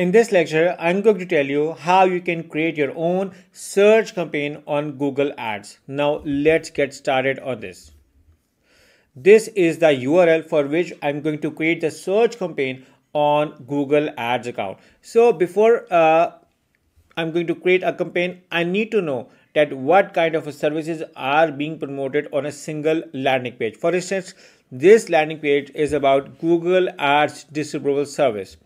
In this lecture, I'm going to tell you how you can create your own search campaign on Google Ads. Now let's get started on this. This is the URL for which I'm going to create the search campaign on Google Ads account. So before uh, I'm going to create a campaign, I need to know that what kind of services are being promoted on a single landing page. For instance, this landing page is about Google Ads disapproval service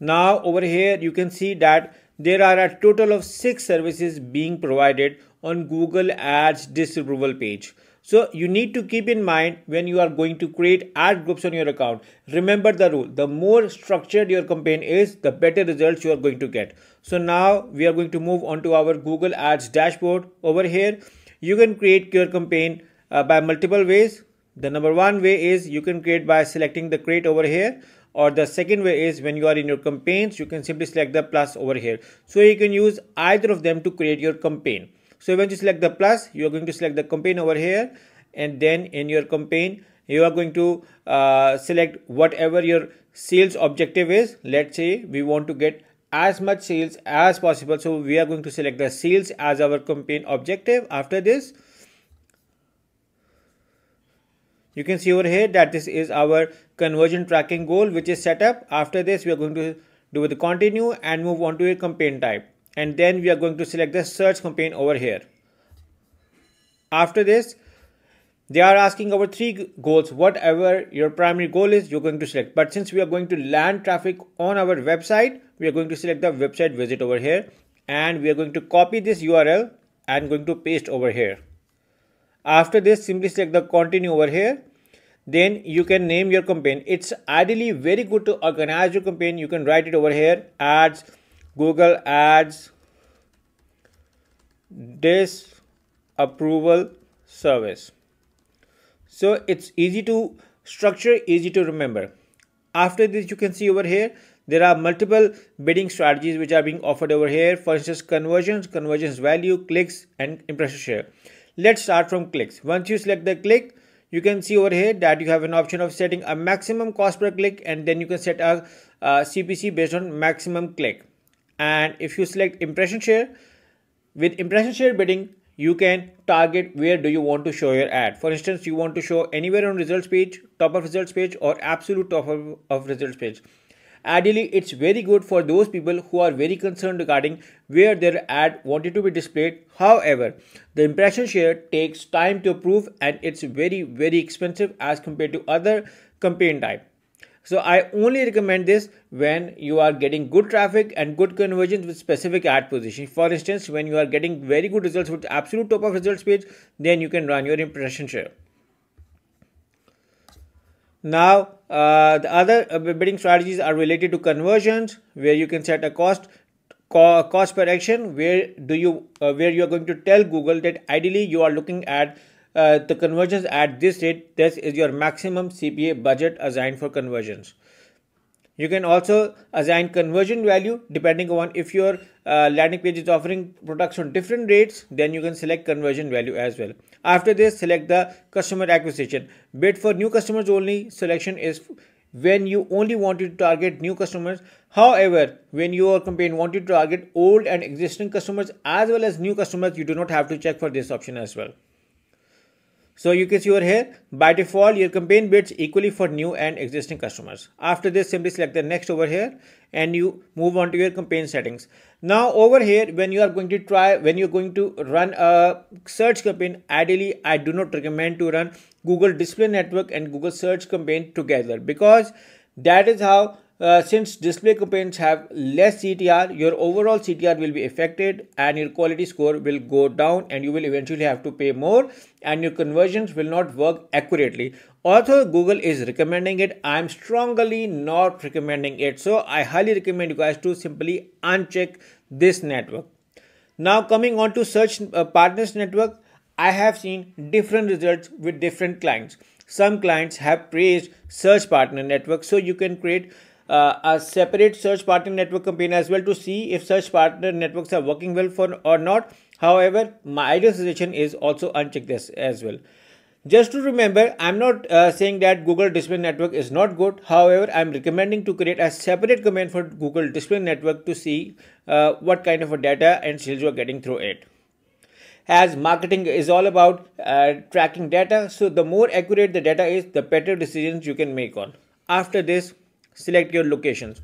now over here you can see that there are a total of six services being provided on Google Ads disapproval page. So you need to keep in mind when you are going to create ad groups on your account. Remember the rule. The more structured your campaign is, the better results you are going to get. So now we are going to move on to our Google Ads dashboard. Over here, you can create your campaign uh, by multiple ways. The number one way is you can create by selecting the create over here or the second way is when you are in your campaigns you can simply select the plus over here. So you can use either of them to create your campaign. So when you select the plus you are going to select the campaign over here. And then in your campaign you are going to uh, select whatever your sales objective is. Let's say we want to get as much sales as possible. So we are going to select the sales as our campaign objective after this. You can see over here that this is our conversion tracking goal which is set up. After this we are going to do the continue and move on to a campaign type. And then we are going to select the search campaign over here. After this they are asking our three goals. Whatever your primary goal is you're going to select. But since we are going to land traffic on our website we are going to select the website visit over here. And we are going to copy this url and going to paste over here. After this simply select the continue over here then you can name your campaign. It's ideally very good to organize your campaign. You can write it over here. Ads google ads this approval service. So it's easy to structure easy to remember. After this you can see over here there are multiple bidding strategies which are being offered over here. For instance conversions conversions value clicks and impression share. Let's start from clicks. Once you select the click you can see over here that you have an option of setting a maximum cost per click and then you can set a, a CPC based on maximum click. And if you select impression share with impression share bidding you can target where do you want to show your ad. For instance you want to show anywhere on results page top of results page or absolute top of, of results page Ideally, it's very good for those people who are very concerned regarding where their ad wanted to be displayed. However, the impression share takes time to approve and it's very very expensive as compared to other campaign type. So I only recommend this when you are getting good traffic and good conversions with specific ad position. For instance, when you are getting very good results with absolute top of results page, then you can run your impression share. Now, uh, the other uh, bidding strategies are related to conversions, where you can set a cost co cost per action. Where do you uh, where you are going to tell Google that ideally you are looking at uh, the conversions at this rate. This is your maximum CPA budget assigned for conversions. You can also assign conversion value depending on if your uh, landing page is offering products on different rates, then you can select conversion value as well. After this, select the customer acquisition. Bid for new customers only. Selection is when you only want to target new customers. However, when your campaign wanted to target old and existing customers as well as new customers, you do not have to check for this option as well. So you can see over here, by default, your campaign bids equally for new and existing customers. After this, simply select the next over here and you move on to your campaign settings. Now over here, when you are going to try, when you're going to run a search campaign, ideally, I do not recommend to run Google Display Network and Google Search campaign together because that is how uh, since display campaigns have less CTR, your overall CTR will be affected and your quality score will go down and you will eventually have to pay more and your conversions will not work accurately. Although Google is recommending it, I'm strongly not recommending it. So I highly recommend you guys to simply uncheck this network. Now coming on to search uh, partners network, I have seen different results with different clients. Some clients have praised search partner network so you can create uh, a separate search partner network campaign as well to see if search partner networks are working well for or not. However, my ideal suggestion is also uncheck this as well. just to remember, I'm not uh, saying that Google Display Network is not good. However, I'm recommending to create a separate command for Google Display Network to see uh, what kind of a data and sales you are getting through it. As marketing is all about uh, tracking data, so the more accurate the data is, the better decisions you can make on. After this, select your locations.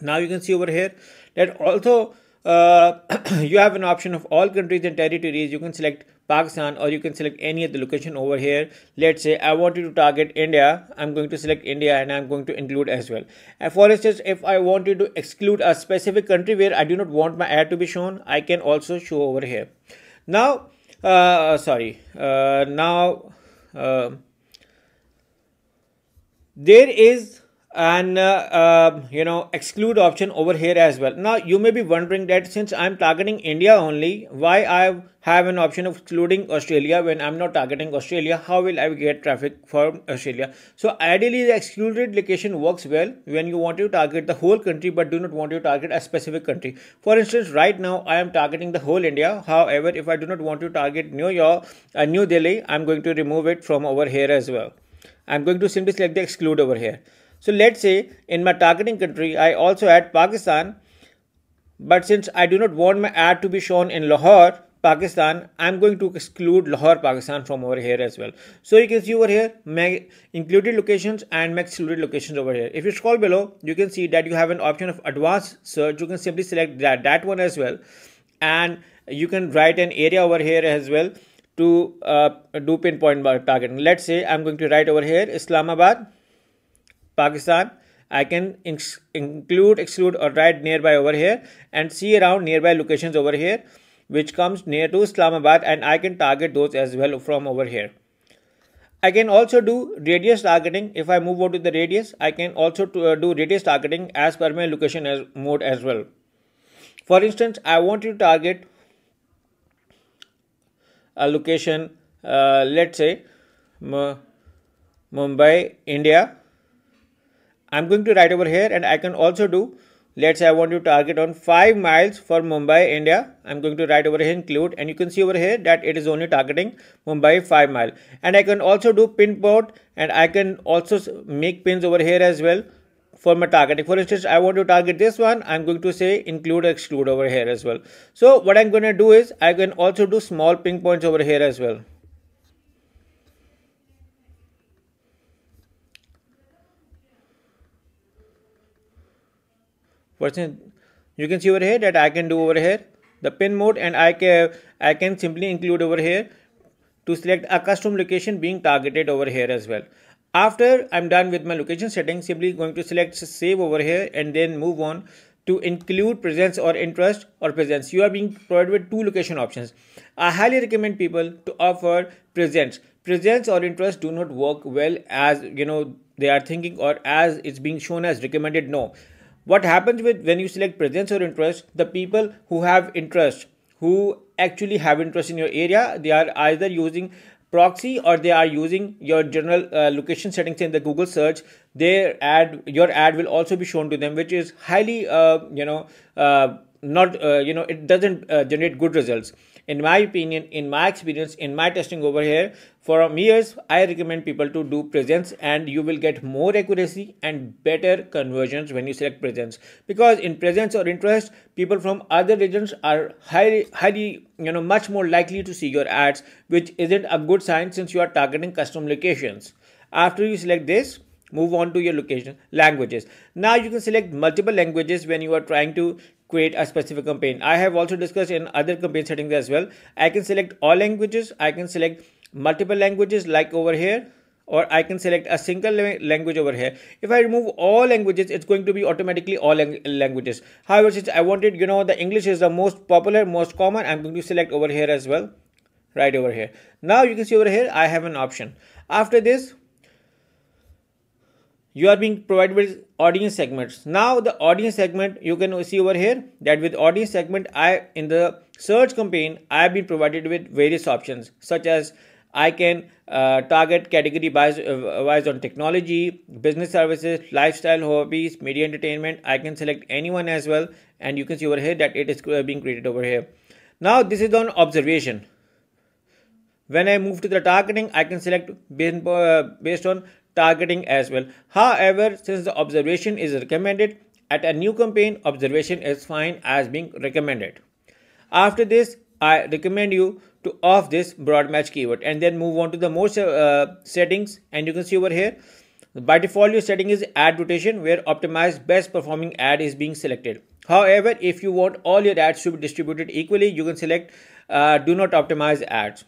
Now you can see over here that also uh, you have an option of all countries and territories. You can select Pakistan or you can select any other location over here. Let's say I wanted to target India. I'm going to select India and I'm going to include as well. And for instance, if I wanted to exclude a specific country where I do not want my ad to be shown, I can also show over here. Now, uh, sorry, uh, now uh, there is and uh, uh, you know exclude option over here as well. Now you may be wondering that since i'm targeting india only why i have an option of excluding australia when i'm not targeting australia? How will i get traffic from australia? So ideally the excluded location works well when you want to target the whole country but do not want to target a specific country. For instance right now i am targeting the whole india. However if i do not want to target new york uh, new delhi i'm going to remove it from over here as well. I'm going to simply select the exclude over here so let's say in my targeting country, I also add Pakistan. But since I do not want my ad to be shown in Lahore, Pakistan, I'm going to exclude Lahore, Pakistan from over here as well. So you can see over here, my included locations and my excluded locations over here. If you scroll below, you can see that you have an option of advanced search. You can simply select that, that one as well. And you can write an area over here as well to uh, do pinpoint targeting. Let's say I'm going to write over here Islamabad Pakistan. I can include, exclude or write nearby over here and see around nearby locations over here which comes near to Islamabad and I can target those as well from over here. I can also do radius targeting. If I move over to the radius, I can also uh, do radius targeting as per my location as mode as well. For instance, I want to target a location, uh, let's say Mumbai, India I'm going to write over here and I can also do let's say I want to target on 5 miles for Mumbai India. I'm going to write over here include and you can see over here that it is only targeting Mumbai 5 mile. And I can also do pin port and I can also make pins over here as well for my targeting. For instance I want to target this one I'm going to say include exclude over here as well. So what I'm going to do is I can also do small pin points over here as well you can see over here that I can do over here the pin mode and I can I can simply include over here to select a custom location being targeted over here as well. After I'm done with my location setting, simply going to select save over here and then move on to include presence or interest or presence. You are being provided with two location options. I highly recommend people to offer presence. Presence or interest do not work well as you know they are thinking or as it's being shown as recommended. No, what happens with when you select presence or interest the people who have interest who actually have interest in your area they are either using proxy or they are using your general uh, location settings in the google search. Their ad your ad will also be shown to them which is highly uh, you know uh, not uh, you know it doesn't uh, generate good results in my opinion in my experience in my testing over here for years i recommend people to do presence and you will get more accuracy and better conversions when you select presence. Because in presence or interest people from other regions are highly highly you know much more likely to see your ads which isn't a good sign since you are targeting custom locations. After you select this move on to your location languages. Now you can select multiple languages when you are trying to create a specific campaign. I have also discussed in other campaign settings as well. I can select all languages. I can select multiple languages like over here or I can select a single language over here. If I remove all languages, it's going to be automatically all lang languages. However, since I wanted, you know, the English is the most popular, most common, I'm going to select over here as well, right over here. Now you can see over here, I have an option. After this, you are being provided with audience segments. Now the audience segment you can see over here that with audience segment i in the search campaign i have been provided with various options such as i can uh, target category wise, uh, wise on technology business services lifestyle hobbies media entertainment. I can select anyone as well and you can see over here that it is being created over here. Now this is on observation. When I move to the targeting, I can select uh, based on targeting as well. However, since the observation is recommended, at a new campaign, observation is fine as being recommended. After this, I recommend you to off this broad match keyword and then move on to the more uh, settings and you can see over here by default your setting is ad rotation where optimized best performing ad is being selected however if you want all your ads to be distributed equally you can select uh, do not optimize ads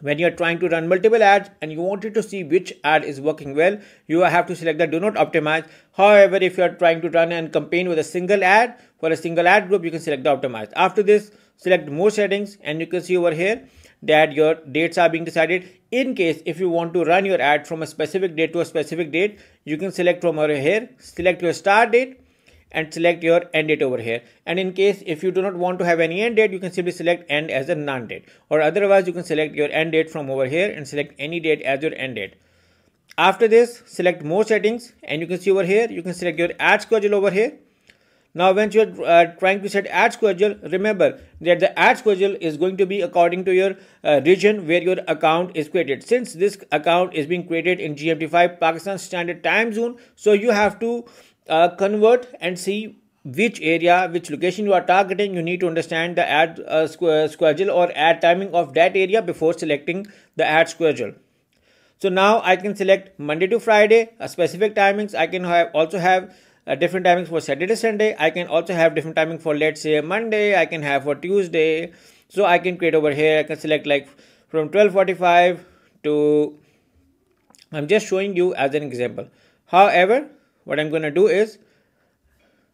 when you're trying to run multiple ads and you wanted to see which ad is working well you have to select the do not optimize. However if you are trying to run a campaign with a single ad for a single ad group you can select the optimize. After this select more settings and you can see over here that your dates are being decided. In case if you want to run your ad from a specific date to a specific date you can select from over here select your start date and select your end date over here. And in case if you do not want to have any end date you can simply select end as a non date or otherwise you can select your end date from over here and select any date as your end date. After this select more settings and you can see over here you can select your ad schedule over here. Now when you are uh, trying to set ad schedule remember that the ad schedule is going to be according to your uh, region where your account is created. Since this account is being created in gmt5 pakistan standard time zone so you have to uh, convert and see which area which location you are targeting. You need to understand the ad uh, uh, schedule or ad timing of that area before selecting the ad schedule so now i can select monday to friday a specific timings. I can have also have uh, different timings for saturday sunday. I can also have different timing for let's say monday. I can have for tuesday. So i can create over here. I can select like from 1245 to i'm just showing you as an example. However what I'm going to do is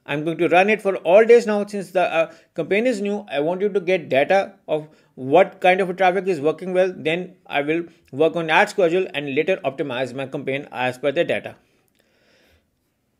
I'm going to run it for all days now since the uh, campaign is new. I want you to get data of what kind of traffic is working well. Then I will work on ad schedule and later optimize my campaign as per the data.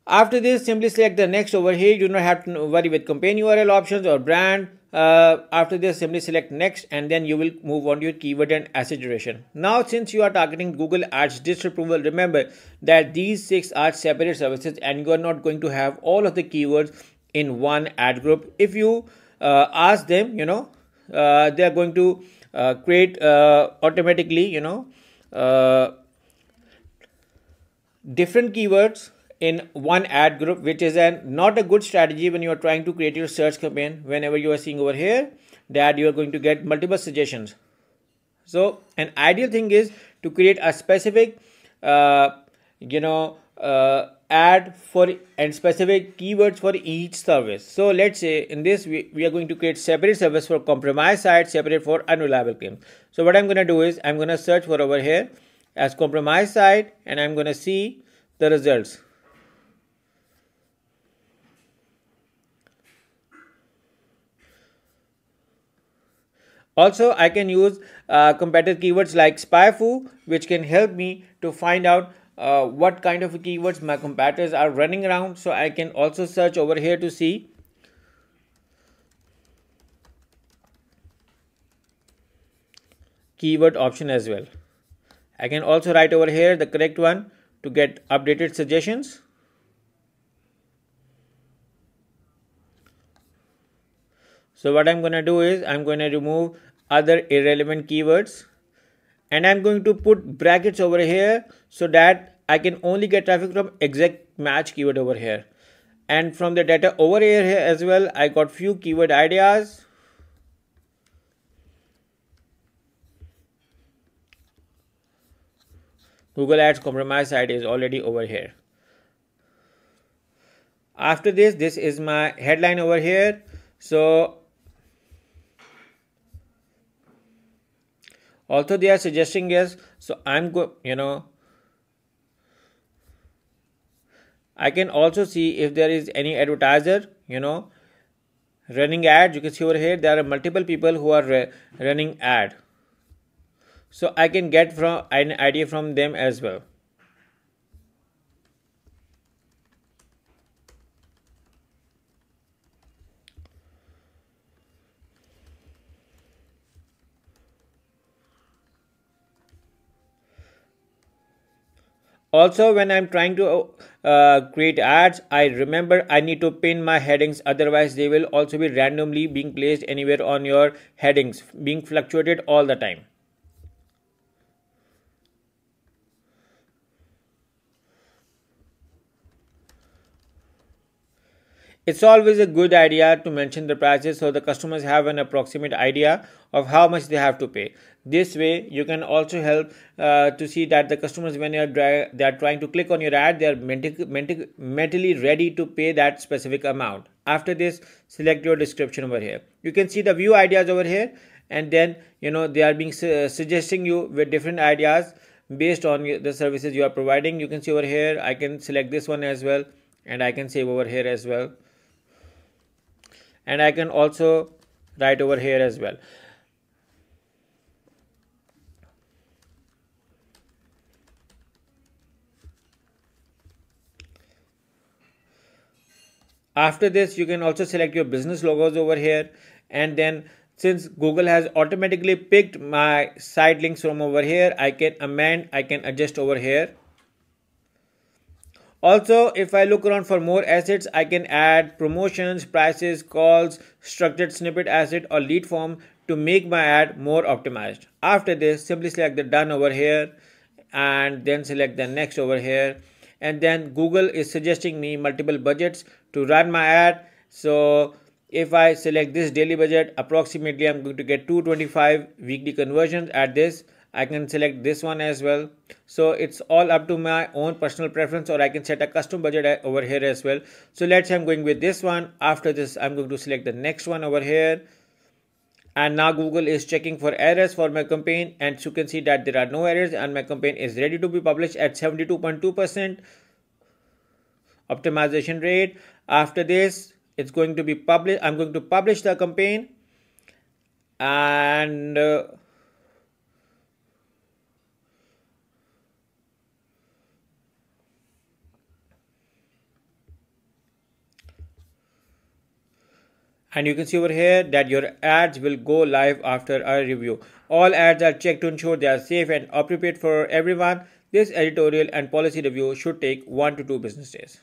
After this, simply select the next over here. You do not have to worry with campaign URL options or brand uh, after this simply select next and then you will move on to your keyword and asset duration. Now since you are targeting google ads disapproval remember that these six are separate services and you are not going to have all of the keywords in one ad group. If you uh, ask them you know uh, they are going to uh, create uh, automatically you know uh, different keywords in one ad group which is an not a good strategy when you are trying to create your search campaign. Whenever you are seeing over here that you are going to get multiple suggestions. So an ideal thing is to create a specific uh, you know uh, ad for and specific keywords for each service. So let's say in this we, we are going to create separate service for compromised sites separate for unreliable claims. So what i'm going to do is i'm going to search for over here as compromised site and i'm going to see the results Also, I can use uh, keywords like SpyFu, which can help me to find out uh, what kind of keywords my competitors are running around. So I can also search over here to see keyword option as well. I can also write over here the correct one to get updated suggestions. So what I'm going to do is I'm going to remove other irrelevant keywords. And I'm going to put brackets over here so that I can only get traffic from exact match keyword over here. And from the data over here as well I got few keyword ideas. Google Ads compromise site is already over here. After this this is my headline over here. So also they are suggesting yes so i'm go you know i can also see if there is any advertiser you know running ads. You can see over here there are multiple people who are running ad. So i can get from an idea from them as well also when i'm trying to uh, create ads i remember i need to pin my headings. Otherwise they will also be randomly being placed anywhere on your headings being fluctuated all the time it's always a good idea to mention the prices so the customers have an approximate idea of how much they have to pay. This way you can also help uh, to see that the customers when are they are trying to click on your ad they are mentally ready to pay that specific amount. After this select your description over here. You can see the view ideas over here and then you know they are being su suggesting you with different ideas based on the services you are providing. You can see over here i can select this one as well and i can save over here as well and I can also write over here as well. After this you can also select your business logos over here. And then since Google has automatically picked my site links from over here I can amend I can adjust over here also, if I look around for more assets, I can add promotions, prices, calls, structured snippet asset or lead form to make my ad more optimized. After this, simply select the done over here and then select the next over here. And then Google is suggesting me multiple budgets to run my ad. So if I select this daily budget, approximately I'm going to get 225 weekly conversions at this I can select this one as well. So it's all up to my own personal preference or I can set a custom budget over here as well. So let's say I'm going with this one. After this, I'm going to select the next one over here. And now Google is checking for errors for my campaign. And you can see that there are no errors and my campaign is ready to be published at 72.2% optimization rate. After this, it's going to be published. I'm going to publish the campaign and uh, and you can see over here that your ads will go live after a review. All ads are checked to ensure they are safe and appropriate for everyone. This editorial and policy review should take 1 to 2 business days.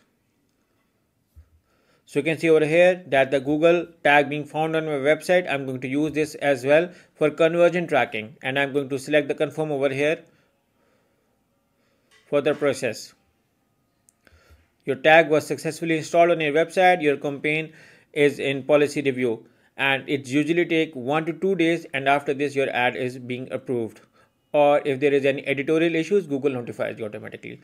So you can see over here that the Google tag being found on my website, I'm going to use this as well for conversion tracking and I'm going to select the confirm over here for the process. Your tag was successfully installed on your website, your campaign is in policy review and it usually take one to two days and after this your ad is being approved. Or if there is any editorial issues google notifies you automatically